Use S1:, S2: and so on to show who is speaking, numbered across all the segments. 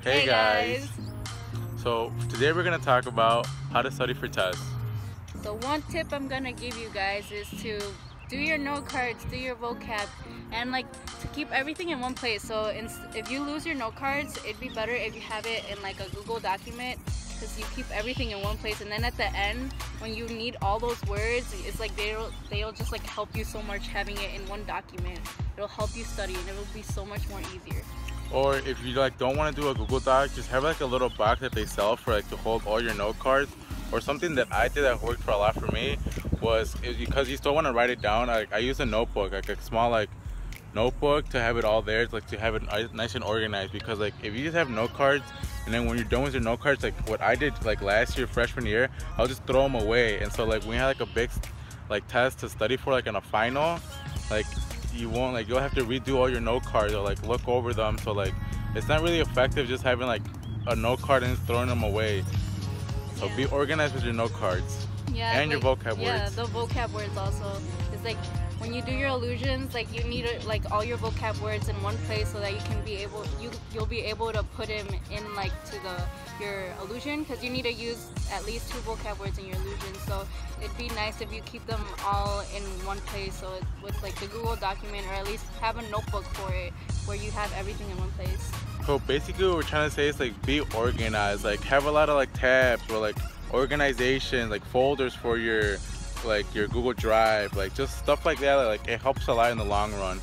S1: Hey, hey guys. guys. So today we're gonna talk about how to study for tests.
S2: So one tip I'm gonna give you guys is to do your note cards, do your vocab, and like to keep everything in one place. So if you lose your note cards, it'd be better if you have it in like a Google document because you keep everything in one place. And then at the end, when you need all those words, it's like they'll they'll just like help you so much having it in one document. It'll help you study, and it will be so much more easier.
S1: Or if you like don't want to do a Google Doc, just have like a little box that they sell for like to hold all your note cards. Or something that I did that worked for a lot for me was because you still want to write it down. Like I use a notebook, like a small like notebook to have it all there, like to have it nice and organized. Because like if you just have note cards, and then when you're done with your note cards, like what I did like last year freshman year, I'll just throw them away. And so like you have like a big like test to study for like in a final, like you won't like you'll have to redo all your note cards or like look over them. So like it's not really effective just having like a note card and throwing them away. So yeah. be organized with your note cards. Yeah. And like, your vocab
S2: yeah,
S1: words.
S2: Yeah, the vocab words also. It's like when you do your illusions, like you need like all your vocab words in one place so that you can be able you you'll be able to put them in like to the your illusion because you need to use at least two vocab words in your illusion. So it'd be nice if you keep them all in one place. So it, with like the Google document or at least have a notebook for it where you have everything in one place.
S1: So basically what we're trying to say is like be organized, like have a lot of like tabs or like organization, like folders for your like your Google Drive, like just stuff like that. Like it helps a lot in the long run.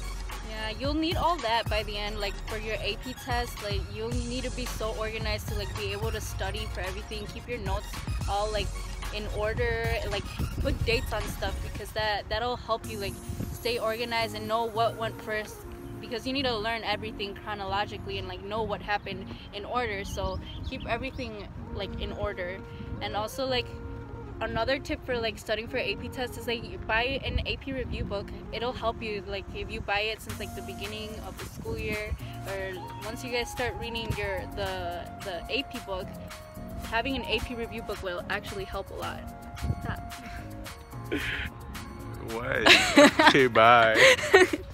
S2: Yeah, you'll need all that by the end. Like for your AP test, like you'll need to be so organized to like be able to study for everything. Keep your notes all like in order. Like put dates on stuff because that that'll help you like stay organized and know what went first because you need to learn everything chronologically and like know what happened in order so keep everything like in order and also like another tip for like studying for AP test is like you buy an AP review book. It'll help you like if you buy it since like the beginning of the school year or once you guys start reading your the the AP book, having an AP review book will actually help a lot.
S1: what? okay, bye.